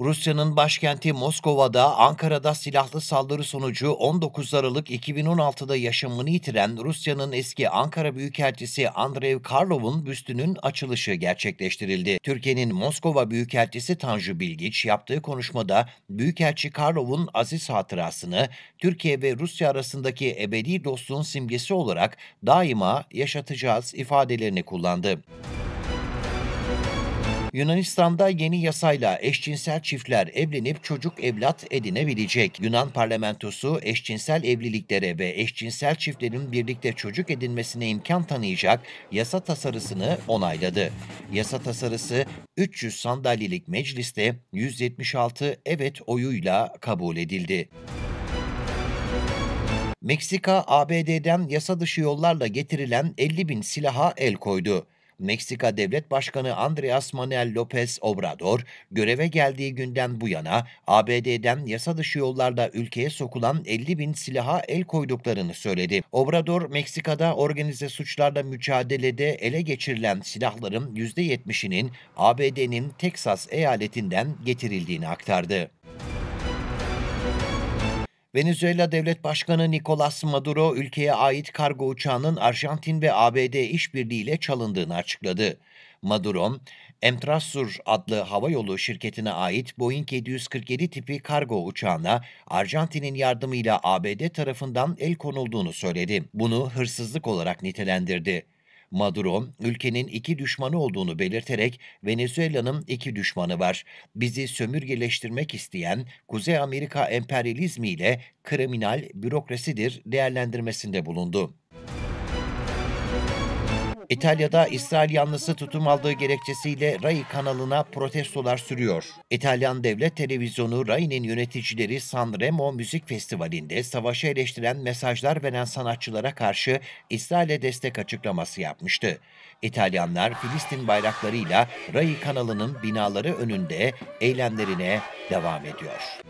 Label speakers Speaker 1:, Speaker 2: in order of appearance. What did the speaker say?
Speaker 1: Rusya'nın başkenti Moskova'da Ankara'da silahlı saldırı sonucu 19 Aralık 2016'da yaşamını yitiren Rusya'nın eski Ankara Büyükelçisi Andrei Karlov'un büstünün açılışı gerçekleştirildi. Türkiye'nin Moskova Büyükelçisi Tanju Bilgiç yaptığı konuşmada Büyükelçi Karlov'un aziz hatırasını Türkiye ve Rusya arasındaki ebedi dostluğun simgesi olarak daima yaşatacağız ifadelerini kullandı. Yunanistan'da yeni yasayla eşcinsel çiftler evlenip çocuk evlat edinebilecek. Yunan parlamentosu eşcinsel evliliklere ve eşcinsel çiftlerin birlikte çocuk edinmesine imkan tanıyacak yasa tasarısını onayladı. Yasa tasarısı 300 sandalyelik mecliste 176 evet oyuyla kabul edildi. Meksika, ABD'den yasa dışı yollarla getirilen 50 bin silaha el koydu. Meksika Devlet Başkanı Andreas Manuel López Obrador, göreve geldiği günden bu yana ABD'den yasa dışı yollarla ülkeye sokulan 50 bin silaha el koyduklarını söyledi. Obrador, Meksika'da organize suçlarla mücadelede ele geçirilen silahların %70'inin ABD'nin Teksas eyaletinden getirildiğini aktardı. Venezuela Devlet Başkanı Nicolas Maduro ülkeye ait kargo uçağının Arjantin ve ABD işbirliğiyle çalındığını açıkladı. Maduro, Emtrasur adlı havayolu şirketine ait Boeing 747 tipi kargo uçağına Arjantin'in yardımıyla ABD tarafından el konulduğunu söyledi. Bunu hırsızlık olarak nitelendirdi. Maduro, ülkenin iki düşmanı olduğunu belirterek Venezuela'nın iki düşmanı var. Bizi sömürgeleştirmek isteyen Kuzey Amerika emperyalizmiyle kriminal bürokrasidir değerlendirmesinde bulundu. İtalya'da İsrail yanlısı tutum aldığı gerekçesiyle Rai kanalına protestolar sürüyor. İtalyan devlet televizyonu Rai'nin yöneticileri Sanremo Müzik Festivali'nde savaşı eleştiren mesajlar veren sanatçılara karşı İsrail'e destek açıklaması yapmıştı. İtalyanlar Filistin bayraklarıyla Rai kanalının binaları önünde eylemlerine devam ediyor.